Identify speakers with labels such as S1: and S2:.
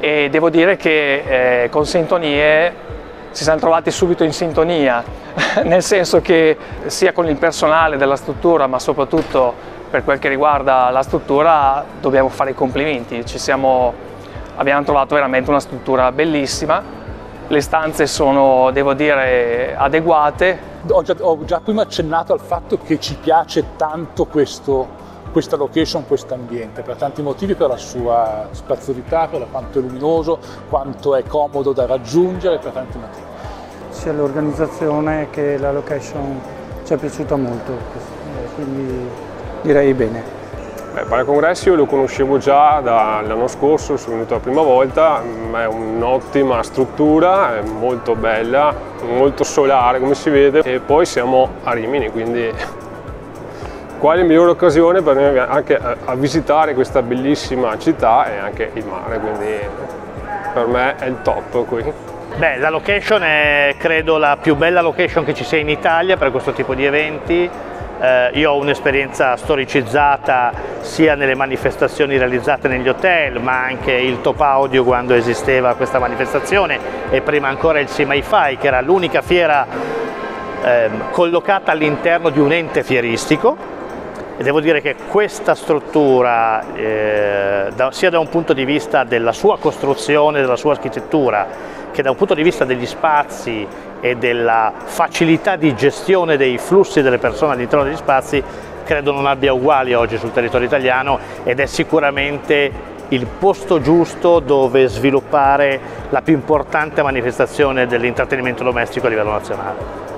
S1: devo dire che eh, con Sintonie si siamo trovati subito in sintonia, nel senso che sia con il personale della struttura ma soprattutto per quel che riguarda la struttura dobbiamo fare i complimenti, siamo, abbiamo trovato veramente una struttura bellissima, le stanze sono, devo dire, adeguate.
S2: Ho già, ho già prima accennato al fatto che ci piace tanto questo questa location, questo ambiente, per tanti motivi, per la sua spaziosità, per quanto è luminoso, quanto è comodo da raggiungere, per tanti motivi.
S3: Sia l'organizzazione che la location ci è piaciuta molto, quindi direi bene.
S4: Beh, Pala Congressi io lo conoscevo già dall'anno scorso, sono venuto la prima volta, è un'ottima struttura, è molto bella, molto solare come si vede e poi siamo a Rimini, quindi quale migliore occasione per noi anche a visitare questa bellissima città e anche il mare, quindi per me è il top qui.
S5: Beh, la location è credo la più bella location che ci sia in Italia per questo tipo di eventi. Eh, io ho un'esperienza storicizzata sia nelle manifestazioni realizzate negli hotel, ma anche il top audio quando esisteva questa manifestazione e prima ancora il SIMAIFI che era l'unica fiera eh, collocata all'interno di un ente fieristico e devo dire che questa struttura, eh, da, sia da un punto di vista della sua costruzione, della sua architettura, che da un punto di vista degli spazi e della facilità di gestione dei flussi delle persone all'interno degli spazi, credo non abbia uguali oggi sul territorio italiano ed è sicuramente il posto giusto dove sviluppare la più importante manifestazione dell'intrattenimento domestico a livello nazionale.